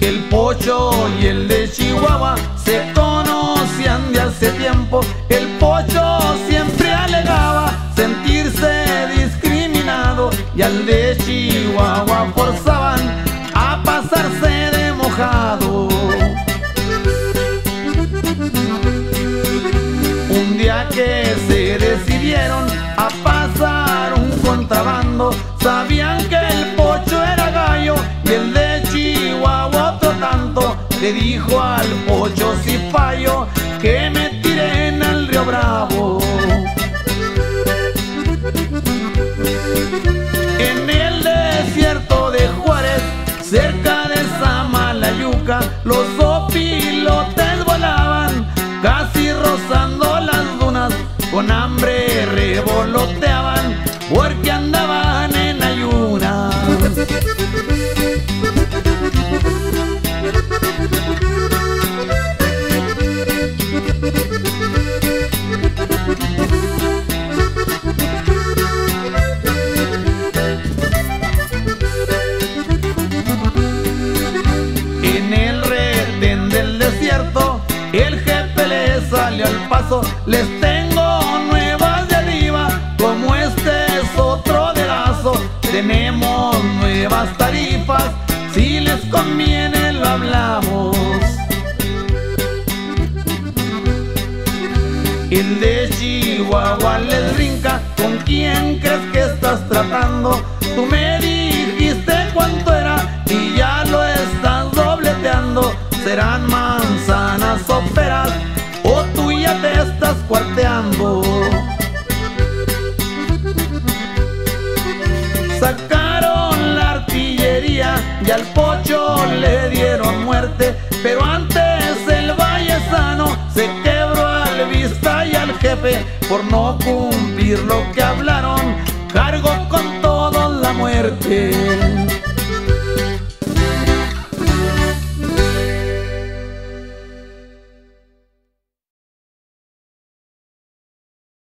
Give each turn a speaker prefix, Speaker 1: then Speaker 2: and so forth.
Speaker 1: El pocho y el de Chihuahua se y al de Chihuahua forzaban a pasarse de mojado. Un día que se decidieron a pasar un contrabando, sabían que el pocho era gallo y el de Chihuahua otro tanto. Le dijo al pocho cipayo que me tiren al río Bravo. Opilotes volaban, casi rozando las dunas, con hambre revoloteaban, porque andaban en ayunas. Les tengo nuevas de arriba, como este es otro dedazo. Tenemos nuevas tarifas, si les conviene lo hablamos. El de Chihuahua les brinca, ¿con quién crees que estás tratando? Tú me dijiste cuánto era y ya lo estás dobleteando. Serán manzanas o peras te estás cuarteando. Sacaron la artillería y al pocho le dieron muerte, pero antes el vallesano se quebró al vista y al jefe por no cumplir lo que hablaron, cargó con todo la muerte.